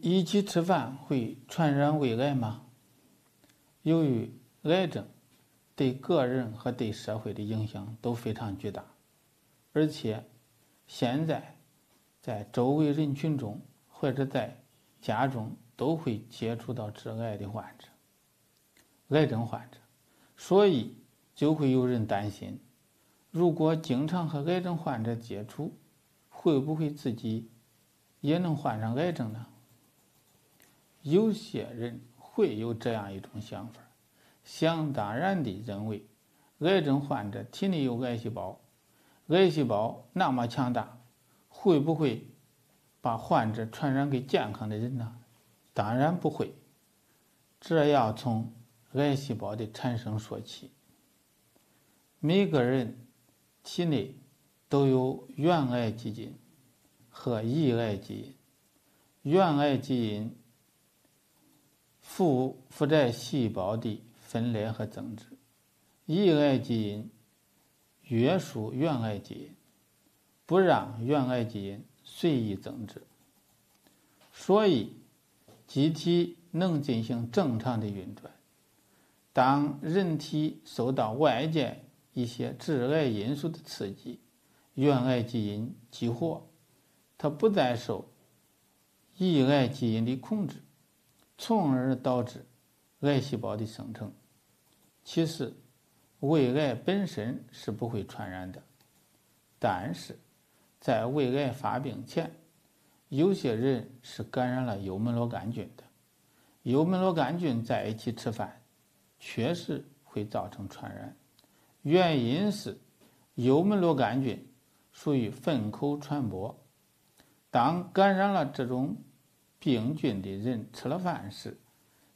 一起吃饭会传染胃癌吗？由于癌症对个人和对社会的影响都非常巨大，而且现在在周围人群中或者在家中都会接触到致癌的患者、癌症患者，所以就会有人担心：如果经常和癌症患者接触，会不会自己也能患上癌症呢？有些人会有这样一种想法，想当然地认为，癌症患者体内有癌细胞，癌细胞那么强大，会不会把患者传染给健康的人呢？当然不会。这要从癌细胞的产生说起。每个人体内都有原癌基因和抑癌基因，原癌基因。负负债细胞的分裂和增殖，抑癌基因约束原癌基因，不让原癌基因随意增殖，所以机体能进行正常的运转。当人体受到外界一些致癌因素的刺激，原癌基因激活，它不再受抑癌基因的控制。从而导致癌细胞的生成。其实，胃癌本身是不会传染的，但是在胃癌发病前，有些人是感染了幽门螺杆菌的。幽门螺杆菌在一起吃饭，确实会造成传染。原因是幽门螺杆菌属于粪口传播，当感染了这种。病菌的人吃了饭时，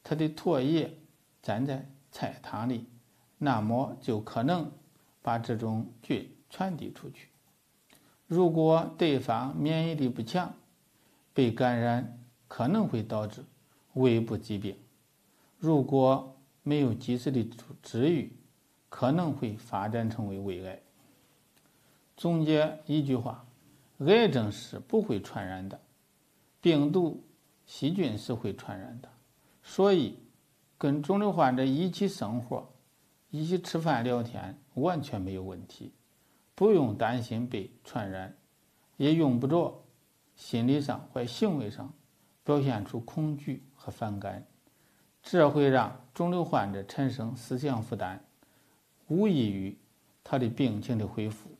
他的唾液沾在菜汤里，那么就可能把这种菌传递出去。如果对方免疫力不强，被感染可能会导致胃部疾病。如果没有及时的治愈，可能会发展成为胃癌。总结一句话：癌症是不会传染的，病毒。细菌是会传染的，所以跟肿瘤患者一起生活、一起吃饭聊天完全没有问题，不用担心被传染，也用不着心理上或行为上表现出恐惧和反感，这会让肿瘤患者产生思想负担，无异于他的病情的恢复。